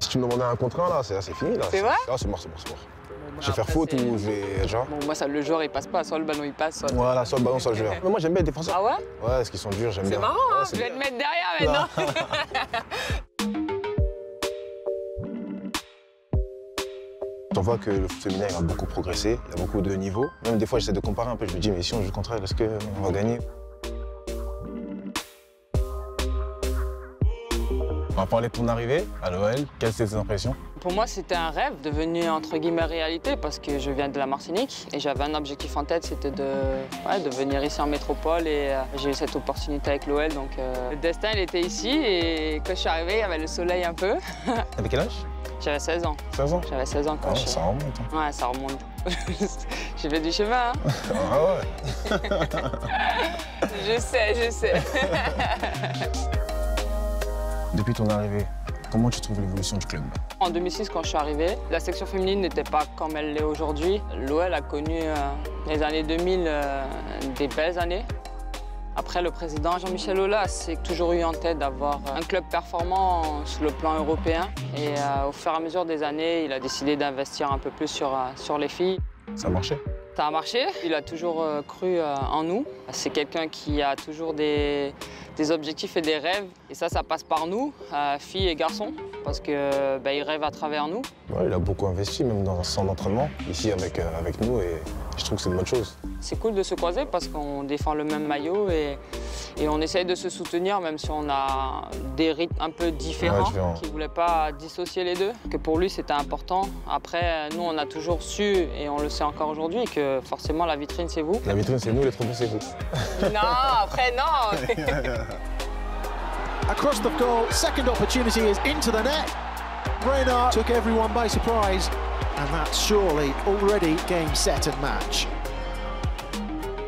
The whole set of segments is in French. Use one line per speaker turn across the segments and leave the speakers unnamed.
Si tu me demandais un contre un, là, c'est fini. là.
C'est vrai
Ah, c'est mort, c'est mort, c'est mort. Je vais faire faute ou je vais. Genre.
Bon, moi, ça, le joueur, il passe pas. Soit le ballon, il passe, soit.
Voilà, soit le ballon, soit le joueur. Mais moi, j'aime bien les défenseurs.
Ah ouais
Ouais, parce qu'ils sont durs, j'aime bien.
C'est marrant, hein
c'est
Je vais
bien.
te mettre derrière maintenant.
On voit que le foot féminin a beaucoup progressé, il y a beaucoup de niveaux. Même des fois, j'essaie de comparer un peu, je me dis, mais si on joue le contraire, est-ce qu'on va gagner? On va parler de ton arrivée à l'OL. Quelles étaient tes impressions?
Pour moi, c'était un rêve devenu entre guillemets réalité parce que je viens de la Martinique et j'avais un objectif en tête, c'était de, ouais, de venir ici en métropole et euh, j'ai eu cette opportunité avec l'OL. Donc euh, le destin, il était ici et quand je suis arrivée, il y avait le soleil un peu.
T'avais quel âge?
J'avais 16 ans.
16 ans?
J'avais 16 ans quand
Ah,
je.
Ça remonte. hein.
Ouais, ça remonte. J'ai fait du chemin, hein.
Ah ouais
Je sais, je sais.
Depuis ton arrivée, comment tu trouves l'évolution du club?
En 2006, quand je suis arrivée, la section féminine n'était pas comme elle l'est aujourd'hui. L'OL a connu euh, les années 2000 euh, des belles années. Après, le président Jean-Michel Aulas s'est toujours eu en tête d'avoir un club performant sur le plan européen. Et euh, au fur et à mesure des années, il a décidé d'investir un peu plus sur, euh, sur les filles.
Ça a marché?
Ça a marché? Il a toujours euh, cru euh, en nous. C'est quelqu'un qui a toujours des, des objectifs et des rêves. Et ça, ça passe par nous, euh, filles et garçons, parce que bah, il rêve à travers nous.
Ouais, Il a beaucoup investi, même dans son d'entraînement, ici avec, avec nous, et je trouve que c'est une bonne chose.
C'est cool de se croiser parce qu'on défend le même maillot et, et on essaye de se soutenir, même si on a des rythmes un peu différents.
Ouais.
Qui ne voulait pas dissocier les deux. Que pour lui, c'était important. Après, nous, on a toujours su, et on le sait encore aujourd'hui, que forcément, la vitrine, c'est vous.
La vitrine, c'est nous, les trophées, c'est vous.
non, après, non
Across the goal, second opportunity is into the net. Brainard took everyone by surprise, and that's surely already game, set, and match.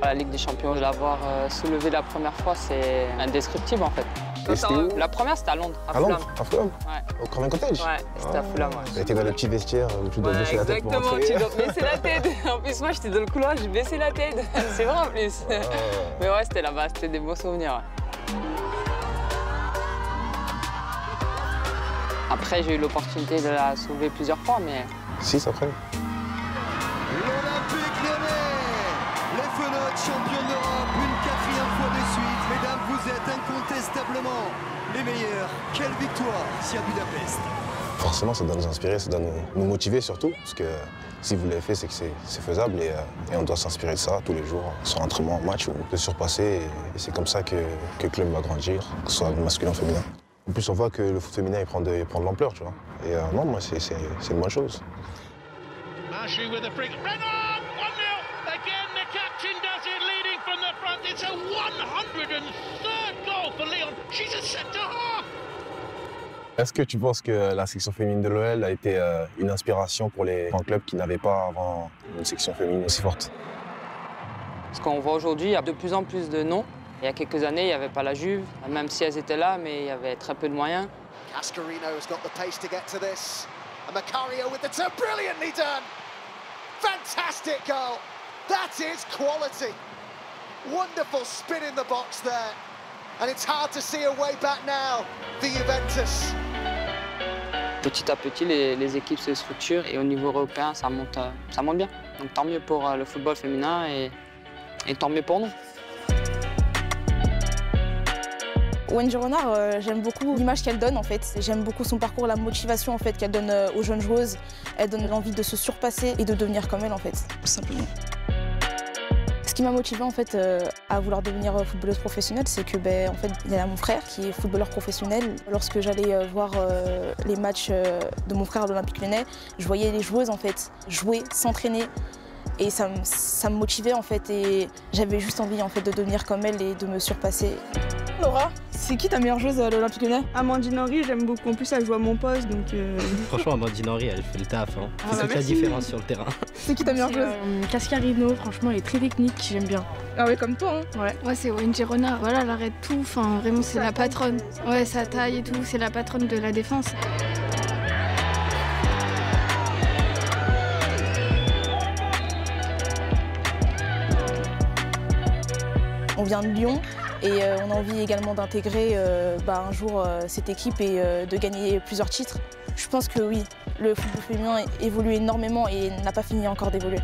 La Ligue des Champions, de l'avoir euh, soulevé la première fois, c'est indescriptible en fait.
Et c'était où
La première, c'était à Londres, à,
À. Londres À Fulham
Ouais.
Au Craven Cottage
Ouais, c'était à Fulham. ouais.
Été dans le petit vestiaire où tu dois
Ouais,
baisser la tête pour
exactement, tu dois baisser la tête. En plus, moi, j'étais dans le couloir, j'ai baissé la tête. C'est vrai en plus.
Ah.
Mais ouais, c'était là-bas, c'était des beaux souvenirs. ouais. Après, j'ai eu l'opportunité de la soulever plusieurs fois, mais
Six après
L'Olympique Lyonnais Les Fenotes, champions d'Europe, une quatrième fois de suite. Mesdames, vous êtes incontestablement les meilleurs. Quelle victoire ici à Budapest
Forcément, ça doit nous inspirer, ça doit nous, nous motiver surtout, parce que si vous l'avez fait, c'est que c'est faisable et, euh, et on doit s'inspirer de ça tous les jours, soit entraînement, match, ou de surpasser. Et, et c'est comme ça que, que le club va grandir, que ce soit masculin ou féminin. En plus, on voit que le foot féminin il prend de, il prend de l'ampleur, tu vois. Et euh, non, moi, c'est c'est- c'est une bonne chose.
It's a 103rd goal for Leon. She's a centre half.
Est-ce que tu penses que la section féminine de l'OL a été euh, une inspiration pour les grands clubs qui n'avaient pas avant une section féminine aussi forte?
Ce qu'on voit aujourd'hui, il y a de plus en plus de noms. Il y a quelques années, il n'y avait pas la Juve, même si elles étaient là, mais il y avait très peu de moyens.
Cascarino's got the pace to get to this. And Macario with the turn, brilliantly done! Fantastic goal! That is quality! Wonderful spin in the box there. And it's hard to see a way back now for Juventus.
Petit à petit, les, les équipes se structurent et au niveau européen, ça monte, euh, ça monte bien. Donc tant mieux pour euh, le football féminin et, et tant mieux pour nous.
Wendy Renard, euh, j'aime beaucoup l'image qu'elle donne en fait. J'aime beaucoup son parcours, la motivation en fait qu'elle donne euh, aux jeunes joueuses. Elle donne l'envie de se surpasser et de devenir comme elle en fait, tout simplement. Qui m'a motivée en fait euh, à vouloir devenir euh, footballeuse professionnelle, c'est que ben, en fait il y a mon frère qui est footballeur professionnel. Lorsque j'allais euh, voir les matchs de mon frère à l'Olympique Lyonnais, je voyais les joueuses en fait jouer, s'entraîner. Et ça, me- ça me motivait en fait et j'avais juste envie en fait de devenir comme elle et de me surpasser. Laura, c'est qui ta meilleure joueuse à l'Olympique Lyonnais?
Amandine Henry, j'aime beaucoup. En plus, elle joue à mon poste, donc. euh,
Franchement, Amandine Henry, elle fait le taf. Hein.
Ah
C'est
bah
toute la différence sur le terrain.
C'est qui ta meilleure joueuse?
Cascarino, franchement, elle est très technique, j'aime bien.
Ah ouais, comme toi, hein
Ouais.
Ouais, c'est Wendy Renard. Voilà, elle arrête tout. Enfin, vraiment, c'est la patronne. Ouais, sa taille et tout, c'est la patronne de la défense.
On vient de Lyon Et euh, on a envie également d'intégrer euh, bah, un jour euh, cette équipe et de gagner plusieurs titres. Je pense que oui, le football féminin évolue énormément et n'a pas fini encore d'évoluer.